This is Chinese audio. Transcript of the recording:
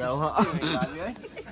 要啊。